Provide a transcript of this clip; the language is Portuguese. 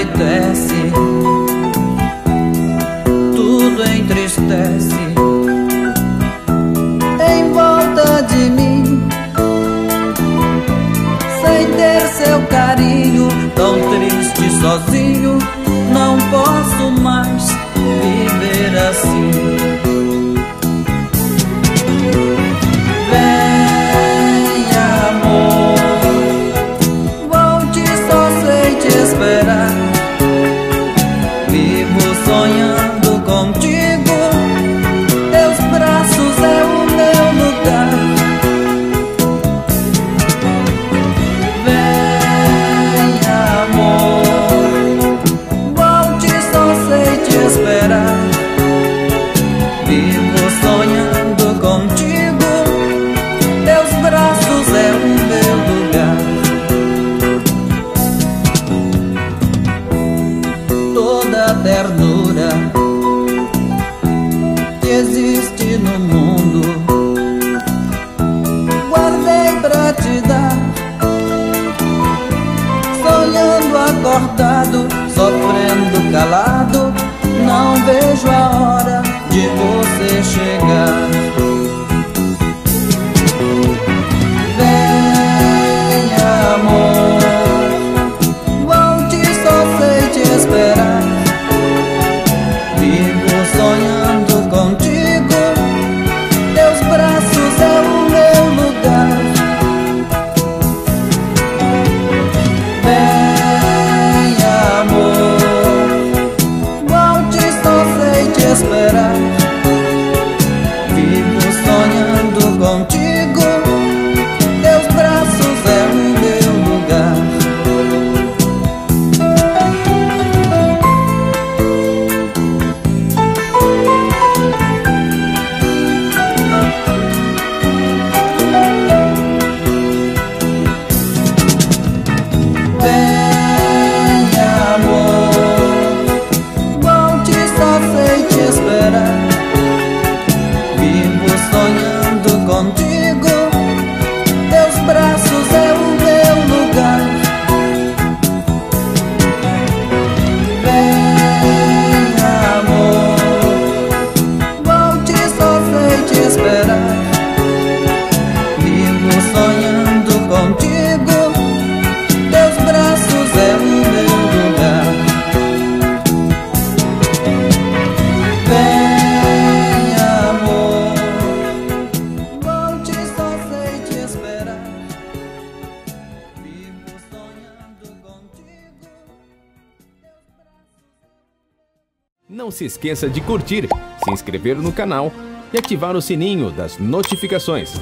entristece, tudo entristece. Em volta de mim, sem ter seu carinho, tão triste sozinho, ternura que existe no mundo. Guardei pra te dar, sonhando acordado, sofrendo calado. Não vejo a hora de você chegar. ven amor, bautizos reyes verán. Não se esqueça de curtir, se inscrever no canal e ativar o sininho das notificações.